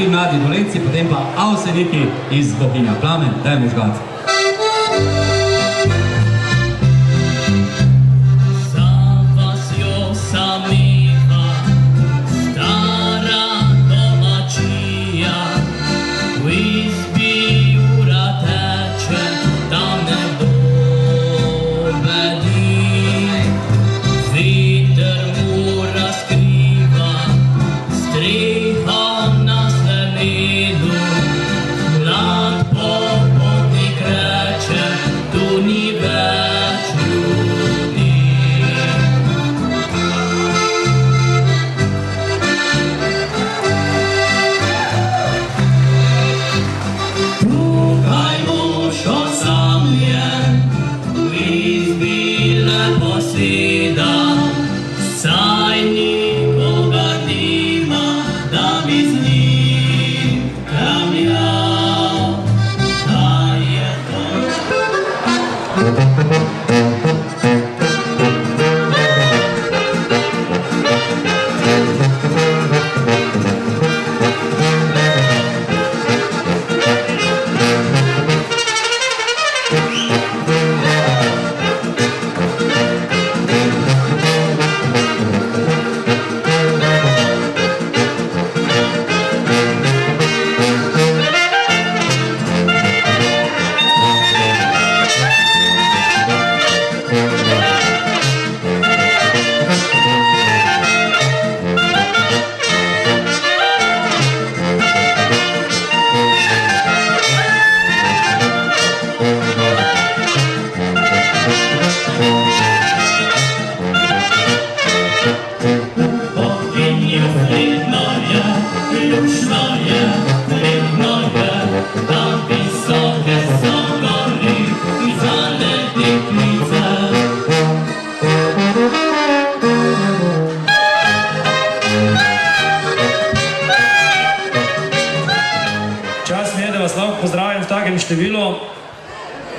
vsi mladi dolenci, potem pa Avseniki iz Bohinja Plamen, dajmo žgati.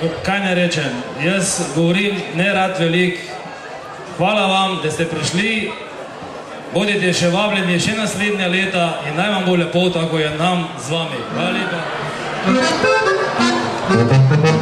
Kaj ne rečem, jaz govorim ne rad velik. Hvala vam, da ste prišli. Bodite še vabljeni še naslednja leta in naj vam bo lepo, tako je nam z vami. Hvala lepa. Visoke so